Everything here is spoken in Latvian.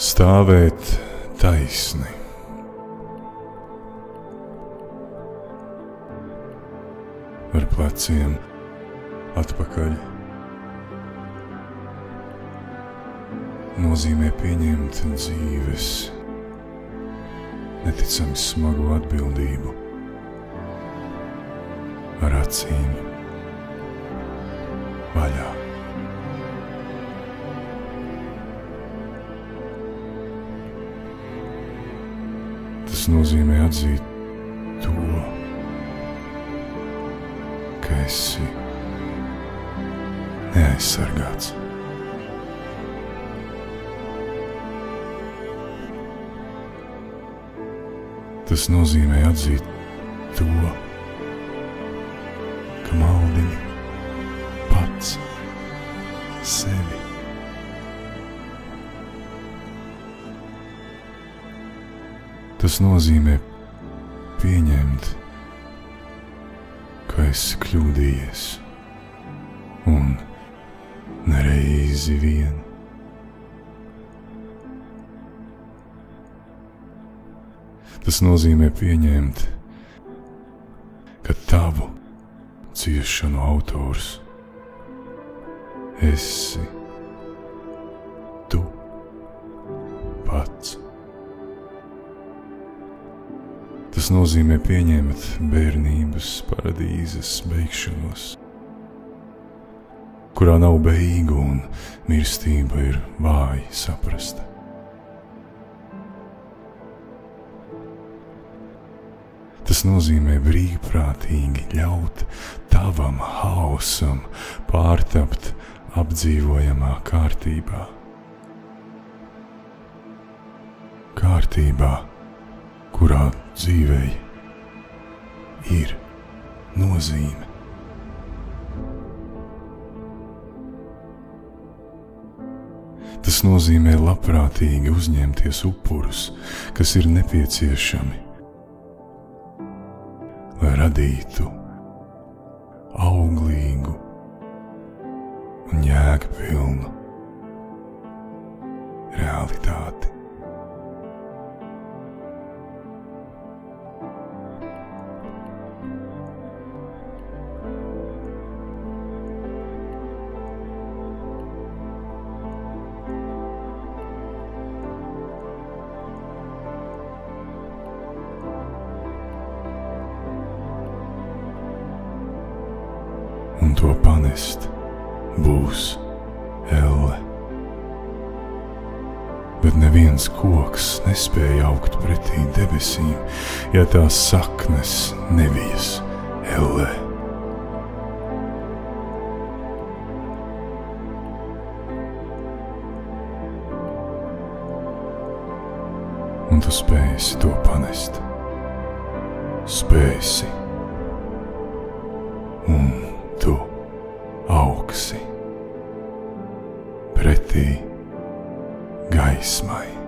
stāvēt taisni. Ar pleciem atpakaļ. Nozīmē pieņemt dzīves neticami smagu atbildību ar acīm vaļā. Tas nozīmē atzīt to, ka esi neaizsargāts. Tas nozīmē atzīt to, ka maldini Tas nozīmē pieņemt, ka esi kļūdījies un nereizi vien. Tas nozīmē pieņemt, ka tavu ciešanu autors esi tu pats. Tas nozīmē pieņemt bērnības paradīzes beigšanos, kurā nav beigu un mirstība ir vāji saprasta. Tas nozīmē brīvprātīgi ļaut tavam haosam pārtapt apdzīvojamā kārtībā. Kārtībā, kurā dzīvei ir nozīme. Tas nozīmē labprātīgi uzņemties upurus, kas ir nepieciešami, lai radītu auglīgu un jēgpilnu un to panest būs elle. Bet neviens koks nespēja augt pretī debesīm, ja tās saknes nevijas ellē. Un tu spēsi to panest, spēsi pretī gaismai.